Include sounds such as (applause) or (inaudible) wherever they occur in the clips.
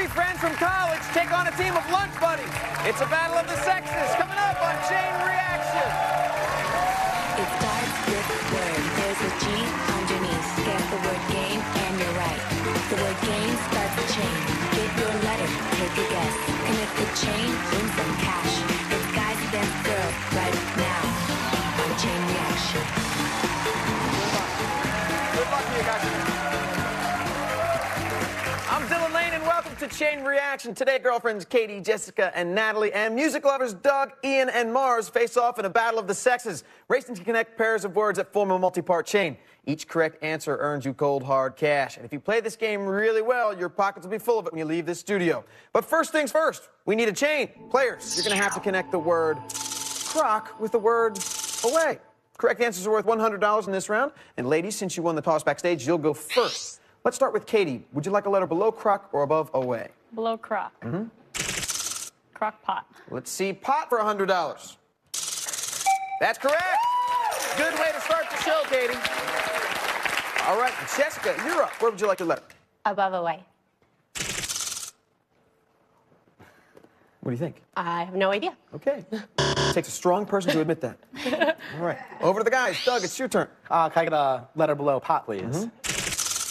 Three friends from college take on a team of lunch buddies. It's a battle of the sexes coming up on Chain Reaction. It starts with word. There's a G underneath. Get the word game, and you're right. The word game starts chain. Get your letter, take a guess. Connect the chain, win some cash. It's guys against girls right now Welcome to Chain Reaction. Today, girlfriends Katie, Jessica, and Natalie, and music lovers Doug, Ian, and Mars face off in a battle of the sexes, racing to connect pairs of words that form a multi-part chain. Each correct answer earns you cold, hard cash. And if you play this game really well, your pockets will be full of it when you leave this studio. But first things first, we need a chain. Players, you're going to have to connect the word crock with the word away. Correct answers are worth $100 in this round. And ladies, since you won the toss backstage, you'll go first. Let's start with Katie. Would you like a letter below crock or above away? Below crock. Mm-hmm. Crock pot. Let's see pot for $100. That's correct. Good way to start the show, Katie. All right, Jessica, you're up. Where would you like a letter? Above away. What do you think? I have no idea. Okay. takes a strong person to admit that. (laughs) All right. Over to the guys. Doug, it's your turn. Uh, can I get a letter below pot, please?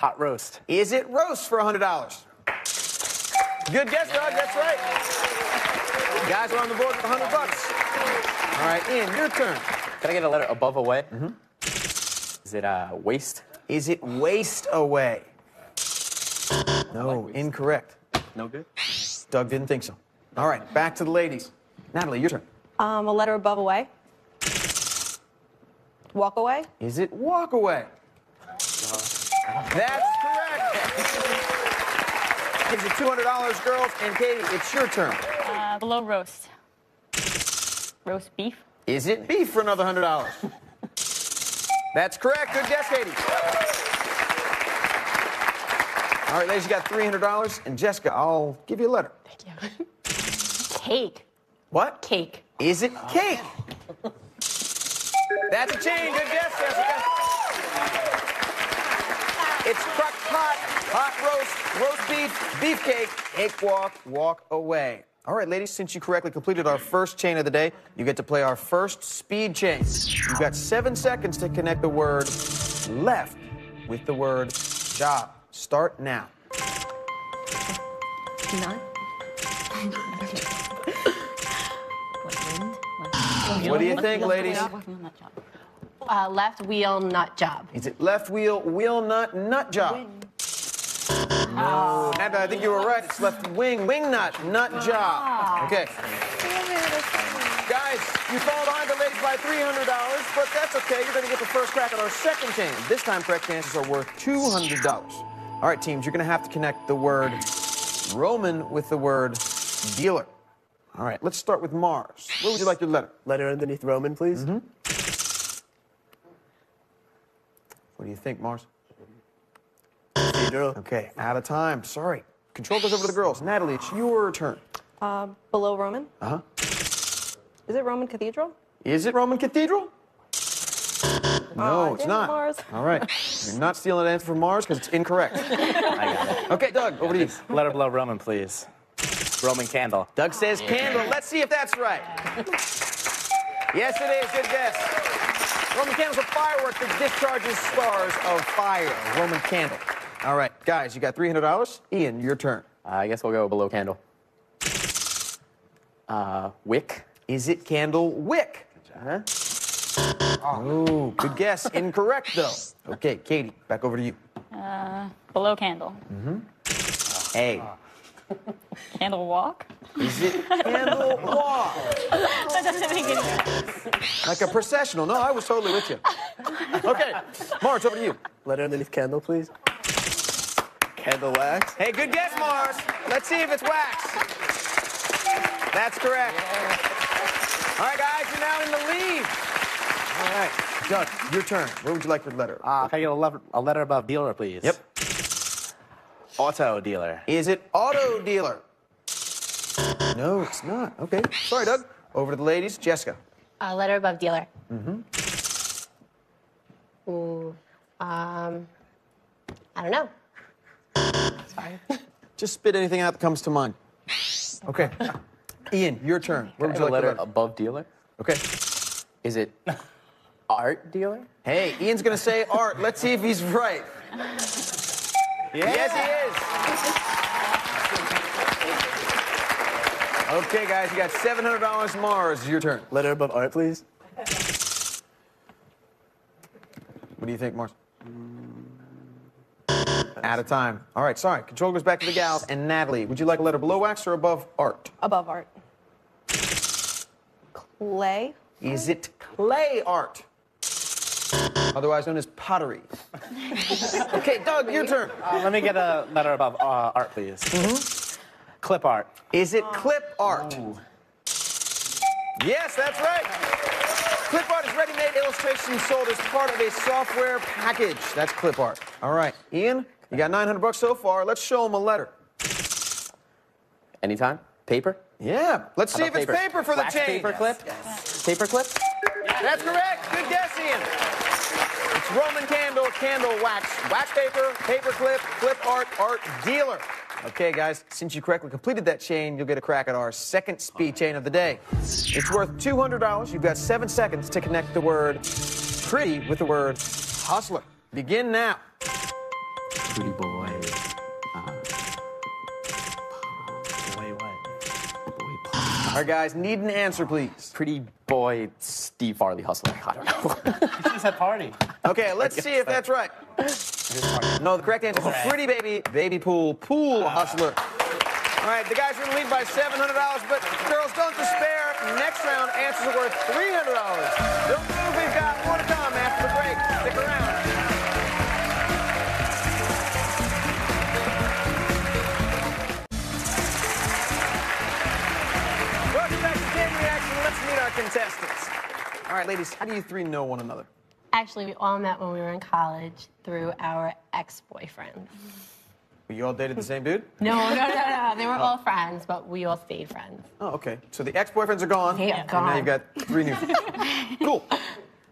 Pot roast. Is it roast for $100? Good guess, Doug. That's right. You guys are on the board with 100 bucks. All right, Ian, your turn. Can I get a letter above away? Is it uh, waste? Is it waste away? No, incorrect. No good. Doug didn't think so. All right, back to the ladies. Natalie, your turn. Um, a letter above away. Walk away. Is it walk away? That's correct. Gives you $200, girls. And Katie, it's your turn. Uh, below roast. Roast beef. Is it beef for another $100? That's correct. Good guess, Katie. All right, ladies, you got $300. And Jessica, I'll give you a letter. Thank you. Cake. What? Cake. Is it cake? That's a chain. Good guess, Jessica. It's crock pot, hot roast, roast beef, beefcake, cake walk, walk away. All right, ladies, since you correctly completed our first chain of the day, you get to play our first speed chain. You've got seven seconds to connect the word left with the word job. Start now. Not. What do you think, ladies? Uh, left wheel nut job. Is it left wheel, wheel nut, nut job? No. Ah. Amanda, I think you were right. It's left wing, wing nut, nut ah. job. Okay. Guys, you fall behind the ladies by $300, but that's okay. You're going to get the first crack at our second chain. This time, correct answers are worth $200. All right, teams, you're going to have to connect the word Roman with the word dealer. All right, let's start with Mars. Where would you like your letter? Letter underneath Roman, please. Mm-hmm. What do you think, Mars? Okay, out of time. Sorry. Control goes over to the girls. Natalie, it's your turn. Uh, below Roman. Uh huh. Is it Roman Cathedral? Is it Roman Cathedral? No, Aw, it's not. Mars. All right. You're not stealing an answer from Mars because it's incorrect. (laughs) I got it. Okay, Doug, over to you. Letter below Roman, please. Roman candle. Doug says candle. Let's see if that's right. Yes, it is. Good guess. Roman candle's a firework that discharges stars of fire. Roman candle. All right, guys, you got $300. Ian, your turn. Uh, I guess we'll go below candle. Uh, wick. Is it candle wick? Huh? Oh, good guess. (laughs) Incorrect, though. Okay, Katie, back over to you. Below candle. A. Candle walk. Is it (laughs) candle walk? (laughs) That doesn't make any sense. Like a processional. No, I was totally with you. Okay, Mars, over to you. Letter underneath candle, please. Candle wax. Hey, good guess, Mars. Let's see if it's wax. That's correct. All right, guys, you're now in the lead. All right, Doug, your turn. Where would you like your letter? Uh, can I get a, letter, a letter above dealer, please? Yep. Auto dealer. Is it auto dealer? No, it's not. Okay. Sorry, Doug. Over to the ladies. Jessica. Uh, letter above dealer. Mm-hmm. Ooh. Um. I don't know. Sorry. (laughs) Just spit anything out that comes to mind. Okay. (laughs) Ian, your turn. Where I would you like letter the letter? above dealer. Okay. Is it art dealer? Hey, Ian's gonna say art. Let's see if he's right. Yes, he is. Okay, guys, you got $700 Mars. Your turn. Letter above art, please. What do you think, Mars? Out of time. All right, sorry. Control goes back to the gals. And Natalie, would you like a letter below wax or above art? Above art. Clay. Is it clay art? Otherwise known as pottery. (laughs) okay, Doug, your turn. Uh, let me get a letter above uh, art, please. Clip art. Is it clip art? Yes, that's right. Clip art is ready-made illustrations sold as part of a software package. That's clip art. All right, Ian, you got 900 bucks so far. Let's show him a letter. Anytime? Paper? Yeah, let's see if about it's paper for the Wax change. Paper clip? Paper clip? That's correct. Good guess, Ian. Roman candle, candle wax, wax paper, paper clip, clip art, art dealer. Okay, guys, since you correctly completed that chain, you'll get a crack at our second speed chain of the day. It's worth $200. You've got seven seconds to connect the word pretty with the word hustler. Begin now. Pretty boy. Pop. All right, guys, need an answer, please. Pretty boy Steve Farley hustler. I don't know. (laughs) You just said party. Okay, let's see if that's right. No, the correct answer is pretty baby, baby pool, pool ah. hustler. All right, the guys are in the lead by $700, but girls, don't despair. Next round, answers are worth $300. All right, ladies, how do you three know one another? Actually, we all met when we were in college through our ex-boyfriends. Well, You all dated the same dude? No, no, no, no. They were all friends, but we all stayed friends. Oh, okay. So the ex-boyfriends are gone. They are And now you've got three new. (laughs) cool.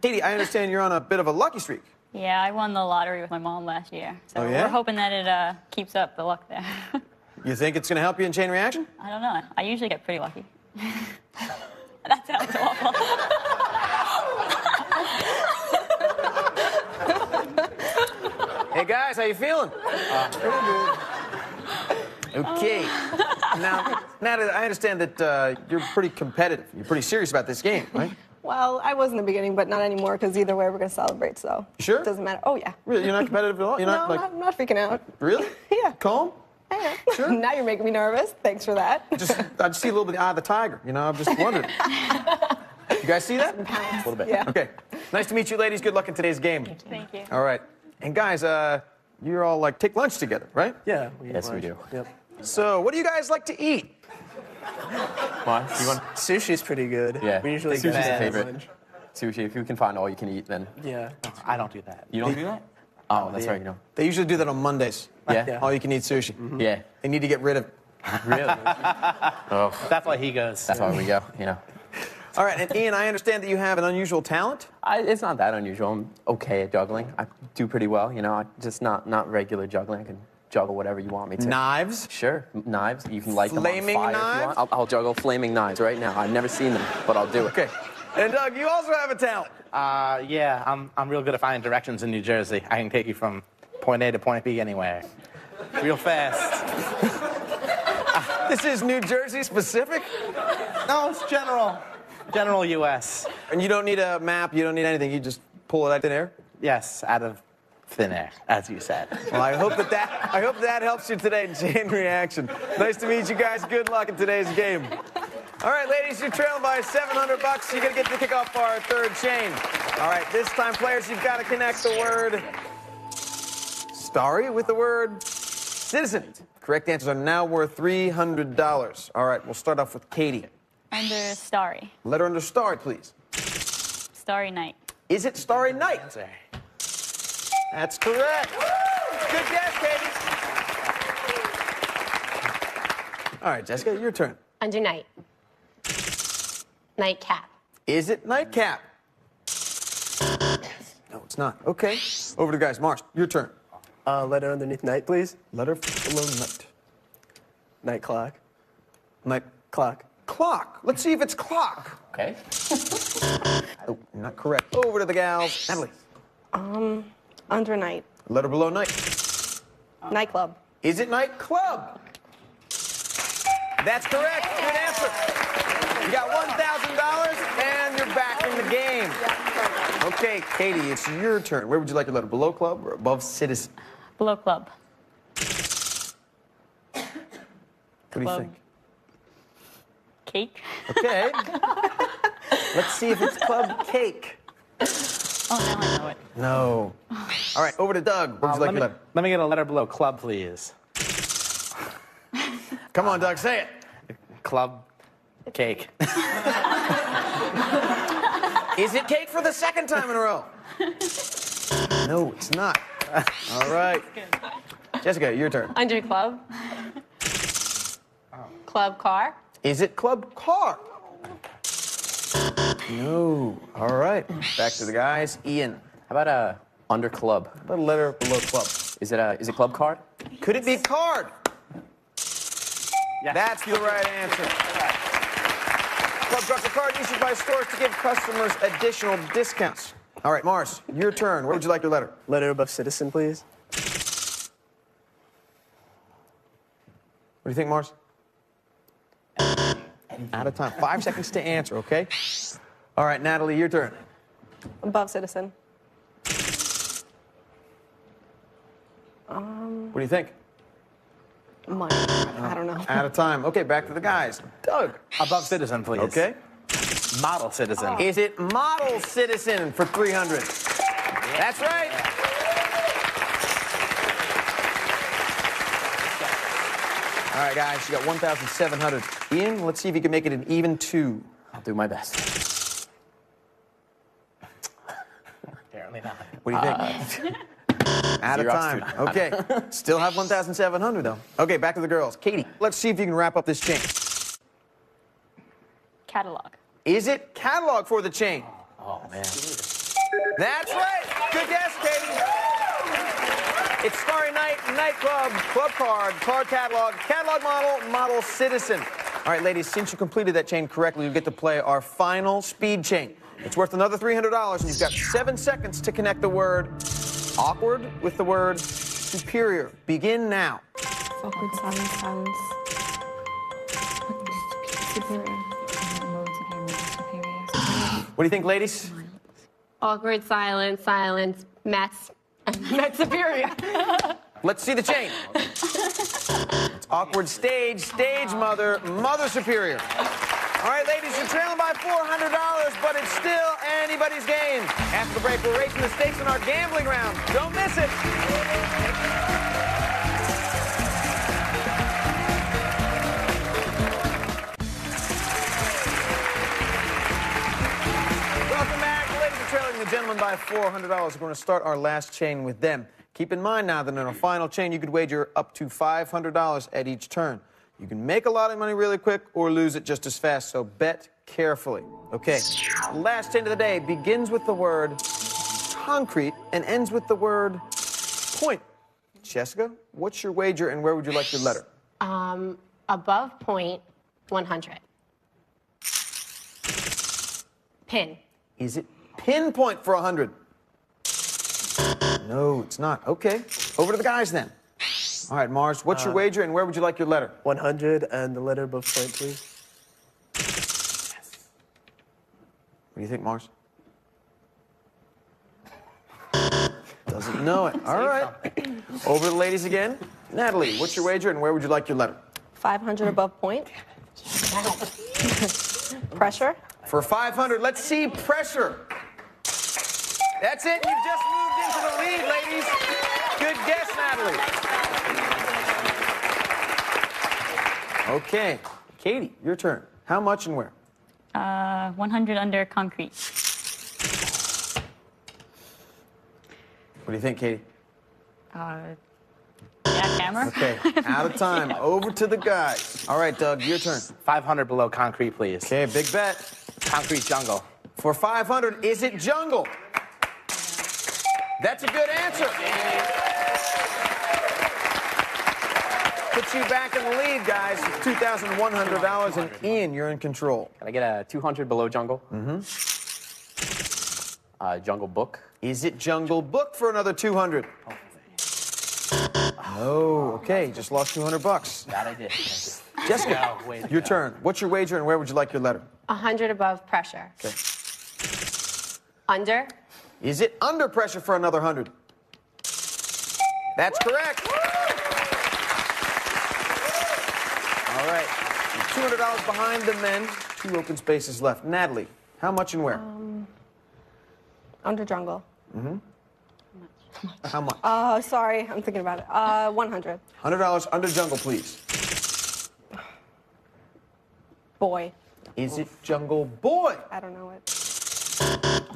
Katie, I understand you're on a bit of a lucky streak. Yeah, I won the lottery with my mom last year. So Oh, yeah? we're hoping that it uh, keeps up the luck there. (laughs) You think it's going to help you in chain reaction? I don't know. I usually get pretty lucky. (laughs) that sounds awful. Hey guys, how you feeling? Okay. now, Natalie, I understand that uh, you're pretty competitive. You're pretty serious about this game, right? Well, I was in the beginning, but not anymore because either way we're gonna celebrate. So sure? it doesn't matter. Oh yeah. Really? You're not competitive at all? You're (laughs) no, not like I'm not freaking out. really? (laughs) Yeah. Calm? I am. Sure. (laughs) now you're making me nervous. Thanks for that. Just I just see a little bit of the eye of the tiger. You know, I'm just wondering. you guys see that? A little bit. Yeah. Okay. Nice to meet you, ladies. Good luck in today's game. Thank you. All right. And guys, uh, you're all like take lunch together, right? Yeah. Yes, we do. Yep. So, what do you guys like to eat? Why? You want Sushi's pretty good. Yeah, We usually sushi's go a favorite. lunch. sushi? If you can find all you can eat, then Yeah. I don't do that. you don't do that. Oh, that's Yeah. right. You know. They usually do that on Mondays. Yeah. Yeah. All you can eat sushi. Mm-hmm. Yeah. They need to get rid of it. Really? (laughs) oh, That's why he goes. that's why we go. You know. All right, and Ian, I understand that you have an unusual talent. I, it's not that unusual. I'm okay at juggling. I do pretty well. You know, I just not not regular juggling. I can juggle whatever you want me to. Knives. Sure, knives. You can light Flaming them on fire if you want. I'll, I'll juggle flaming knives right now. I've never seen them, but I'll do it. Okay. And Doug, you also have a talent. Uh, yeah, I'm, I'm real good at finding directions in New Jersey. I can take you from point A to point B anywhere. Real fast. (laughs) This is New Jersey specific, No, it's general. General U.S. and you don't need a map. You don't need anything. You just pull it out of thin air. Yes, out of thin air, as you said. Well, I hope that that I hope that helps you today in chain reaction. Nice to meet you guys. Good luck in today's game. All right, ladies, you're trailing by 700 bucks. You're gonna get to kick off our third chain. All right, this time, players, you've got to connect the word starry with the word citizen. Correct answers are now worth $300. All right, we'll start off with Katie. Under Starry. Letter under starry, please. Starry Night. Is it Starry Night? Sorry. That's correct. Good guess, Katie. All right, Jessica, your turn. Under night. Nightcap. Is it nightcap? No, it's not. Okay. Over to guys. Mars, your turn. Uh, letter underneath night, please. Letter below night. Night clock. Night Clock. Clock. Let's see if it's clock. Okay. (laughs) Oh, not correct. Over to the gals. Natalie. Um, under night. Letter below night. Nightclub. Is it nightclub? That's correct. Good answer. You got $1,000 and you're back in the game. Okay, Katie, it's your turn. Where would you like your letter? Below club or above citizen? Below club. What do you Club. think? Cake. Okay. (laughs) Let's see if it's club cake. Oh, now I know it. No. All right, over to Doug. Where would you like Uh, let, me, letter? let me get a letter below club, please. (laughs) Come on, Doug, say it. Club cake. (laughs) Is it cake for the second time in a row? No, it's not. All right. Jessica, your turn. Under club. Club car. Is it club car? No. All right. Back to the guys. Ian, How about uh, under club? a letter below club. Is it uh, is it club card? Could it be card? Yes. That's the right answer. Club Cards are card issued by stores to give customers additional discounts. All right, Mars, your turn. Where would you like your letter? Letter above citizen, please. What do you think, Mars? Out of time. Five seconds to answer, okay? All right, Natalie, your turn. Above citizen. Um, What do you think? Money. I don't know. Out of time. Okay, back to the guys. Doug. Above citizen, please. Okay. Model citizen. Is it model citizen for 300? That's right. All right, guys, you got 1,700. Ian, let's see if you can make it an even two. I'll do my best. Apparently not. What do you think? (laughs) Out of time. too. Okay. (laughs) Still have 1,700 though. Okay, back to the girls. Katie, let's see if you can wrap up this chain. Catalog. Is it catalog for the chain? Oh, oh man. That's right. Good guess, Katie. It's Starry Night, Nightclub, Club Card, Card Catalog, Catalog Model, Model Citizen. All right, ladies, since you completed that chain correctly, you get to play our final speed chain. It's worth another $300, and you've got seven seconds to connect the word awkward with the word superior. Begin now. Awkward silence, silence. Superior. What do you think, ladies? Awkward silence, silence, Matt's, (laughs) Matt Superior. (laughs) Let's see the chain. (laughs) Awkward stage, stage mother, mother superior. All right, ladies, you're trailing by $400, but it's still anybody's game. After the break, we're raising the stakes in our gambling round. Don't miss it. Welcome back. Ladies are trailing the gentlemen by $400. We're going to start our last chain with them. Keep in mind now that in a final chain, you could wager up to $500 at each turn. You can make a lot of money really quick or lose it just as fast, so bet carefully. Okay, last chain of the day begins with the word concrete and ends with the word point. Jessica, what's your wager and where would you like your letter? Um, above point, 100. Pin. Is it pinpoint for 100? No, it's not. Okay, over to the guys then. All right, Mars, what's your uh, wager and where would you like your letter? 100 and the letter above point, please. What do you think, Mars? Doesn't know it. All right. (laughs) Over to the ladies again. Natalie, what's your wager and where would you like your letter? 500 above point. (laughs) Pressure. For 500, let's see pressure. That's it. You've just moved into the lead, ladies. Good guess, Natalie. Okay. Katie, your turn. How much and where? Uh, 100 under concrete. What do you think, Katie? Uh, yeah, camera. Okay, (laughs) out of time. Over to the guys. All right, Doug, your turn. 500 below concrete, please. Okay, big bet. Concrete jungle. For 500, is it jungle? That's a good answer. The puts you back in the lead, guys. $2,100. And Ian, you're in control. Can I get a 200 below jungle? Mm-hmm. Uh, jungle book. Is it Jungle Book for another 200? Oh, okay. Just lost 200 bucks. That I did. Jessica, go, way to your go. turn. What's your wager and where would you like your letter? 100 above pressure. Okay. Under. Is it under pressure for another 100? That's correct. All right. $200 behind the men. Two open spaces left. Natalie, how much and where? Under jungle. how much? How much? Uh, sorry, I'm thinking about it. Uh, 100. $100 under jungle, please. Boy. Is it Jungle Boy? I don't know it.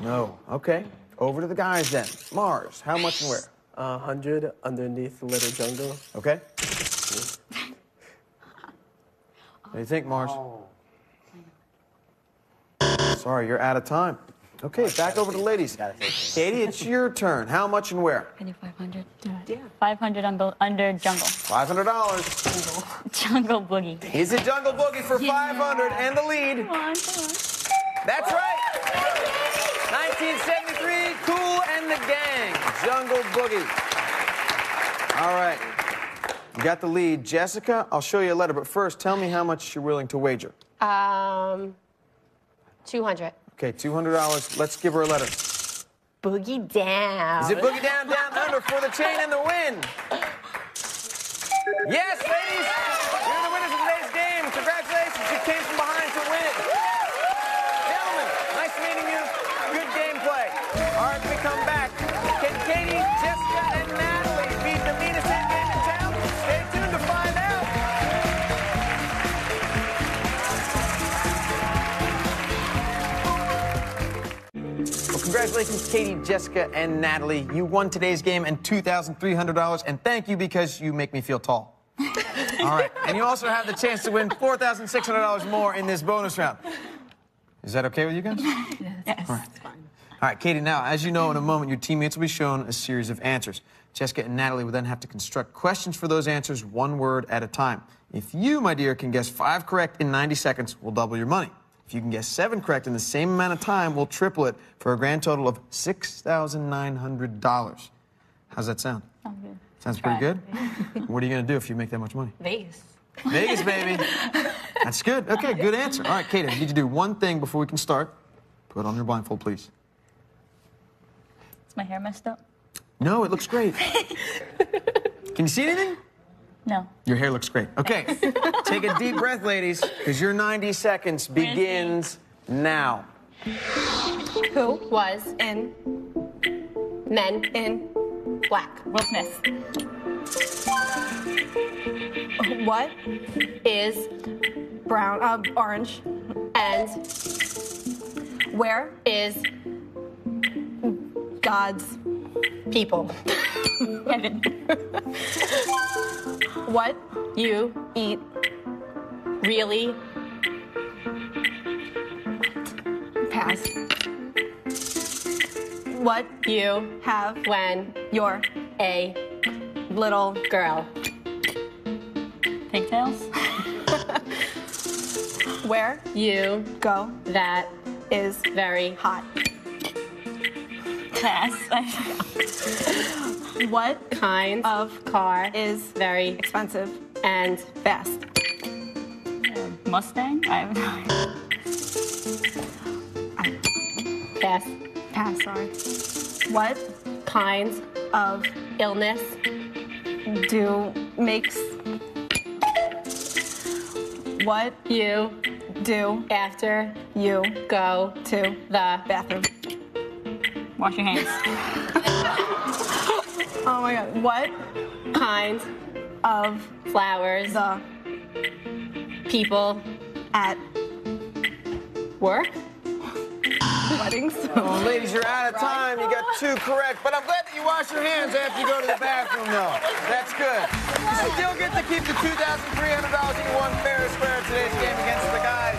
No. Okay. Over to the guys then. Mars, how much and where? Uh, 100 underneath the letter jungle. Okay. What do you think, Mars? Sorry, you're out of time. Okay, back over to the ladies. Gotta take it. Katie, it's your turn. How much and where? I do 500. Yeah. 500 under, under jungle. $500. Jungle boogie. Is it Jungle Boogie for 500 and the lead? Come on, come on. That's right. 1973, Kool and the Gang, Jungle Boogie. All right. You got the lead. Jessica, I'll show you a letter, but first, tell me how much you're willing to wager. Um, 200. Okay, $200. Let's give her a letter. Boogie down. Is it Boogie Down, Down Under for the chain and the win? Yes, ladies! Congratulations, Katie, Jessica, and Natalie. You won today's game and $2,300. And thank you because you make me feel tall. (laughs) All right. And you also have the chance to win $4,600 more in this bonus round. Is that okay with you guys? (laughs) Yes. All right, Katie, now, as you know, in a moment, your teammates will be shown a series of answers. Jessica and Natalie will then have to construct questions for those answers one word at a time. If you, my dear, can guess five correct in 90 seconds, we'll double your money. If you can guess seven correct in the same amount of time, we'll triple it for a grand total of $6,900. How's that sound? Sounds good. Sounds pretty good? what are you going to do if you make that much money? Vegas. Vegas, baby. That's good. Okay, good answer. All right, Katie, I need you to do one thing before we can start. Put on your blindfold, please. Is my hair messed up? No, it looks great. (laughs) Can you see anything? No. Your hair looks great. Okay, (laughs) take a deep breath, ladies, because your 90 seconds begins now. Who was In. men In. black? Will Smith. What? Is Brown. Uh, orange. and Where? is God's. People. What? You Eat. really Pass. What? you Have. when you're a Little. girl Pigtails. (laughs) Where? you Go. that Is. very Hot. Pass. (laughs) What? kind Of. car Is. very Expensive. and Fast. Mustang. I have no idea. pass Pass. Sorry. What? kinds Of. illness Do. Makes. What? you Do. after You. go To. the Bathroom. Wash your hands. (laughs) Oh my god. What? kind Of. flowers The. people At. work Weddings. Well, ladies, you're out of time. You got two correct, but I'm glad that you wash your hands after you go to the bathroom, though. That's good. You still get to keep the $2,300 you won fair and square in today's game against the guys.